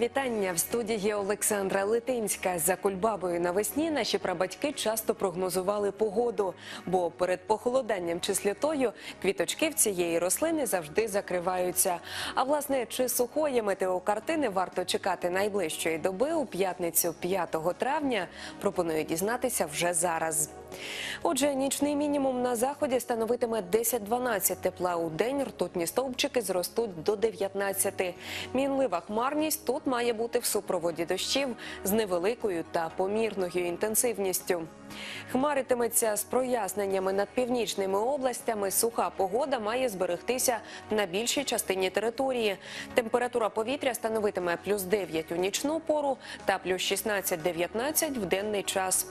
вітання в студії Олександра Литинська. За Кульбабою навесні наші прабатьки часто прогнозували погоду, бо перед похолоданням чи слітою квіточки в цієї рослини завжди закриваються. А власне, чи сухої метеокартини варто чекати найближчої доби у п'ятницю 5 травня, пропоную дізнатися вже зараз. Отже, нічний мінімум на заході становитиме 10-12 тепла у день. Ртутні стовпчики зростуть до 19. Мінлива хмарність тут має бути в супроводі дощів з невеликою та помірною інтенсивністю. Хмаритиметься з проясненнями над північними областями. Суха погода має зберегтися на більшій частині території. Температура повітря становитиме плюс 9 у нічну пору та плюс 16-19 в денний час.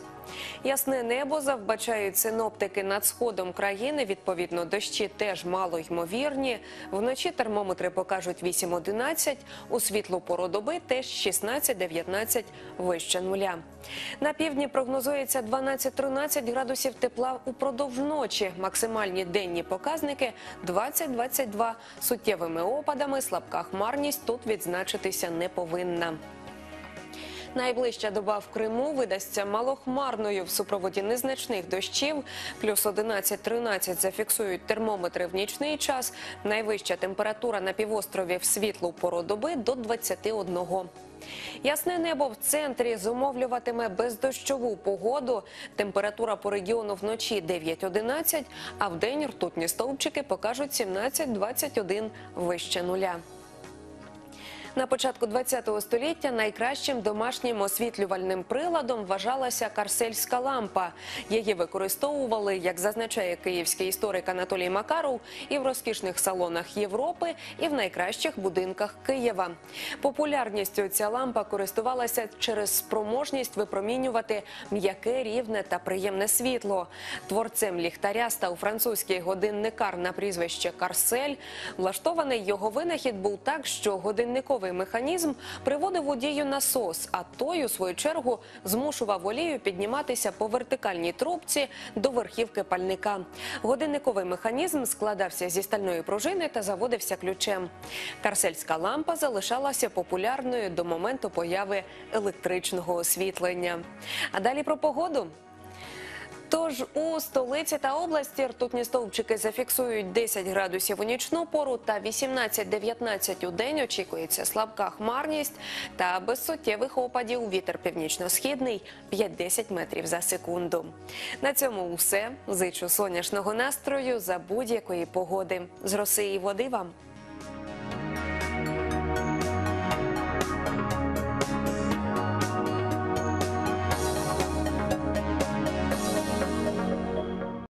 Ясне небо завбачають синоптики над сходом країни. Відповідно, дощі теж мало ймовірні. Вночі термометри покажуть 8-11, у світлу пору доби теж 16-19 вище нуля. На півдні прогнозується 12-13 градусів тепла упродовж ночі. Максимальні денні показники 20-22. Суттєвими опадами слабка хмарність тут відзначитися не повинна. Найближча доба в Криму видасться малохмарною в супроводі незначних дощів. Плюс 11-13 зафіксують термометри в нічний час. Найвища температура на півострові в світлу пору доби до 21. Ясне небо в центрі зумовлюватиме бездощову погоду. Температура по регіону вночі 9-11, а в день ртутні стовпчики покажуть 17-21 вище нуля. На початку ХХ століття найкращим домашнім освітлювальним приладом вважалася карсельська лампа. Її використовували, як зазначає київський історик Анатолій Макаров, і в розкішних салонах Європи, і в найкращих будинках Києва. Популярністю ця лампа користувалася через спроможність випромінювати м'яке, рівне та приємне світло. Творцем ліхтаря став французький годинникар на прізвище Карсель. Влаштований його винахід був так, що годинниковий механізм приводив у дію насос, а той, у свою чергу, змушував олію підніматися по вертикальній трубці до верхівки пальника. Годинниковий механізм складався зі стальної пружини та заводився ключем. Карсельська лампа залишалася популярною до моменту появи електричного освітлення. А далі про погоду. Тож у столиці та області ртутні стовпчики зафіксують 10 градусів у нічну пору та 18-19 у день. Очікується слабка хмарність та без суттєвих опадів. Вітер північно-східний 5-10 метрів за секунду. На цьому все. Зичу сонячного настрою за будь-якої погоди. З роси і води вам.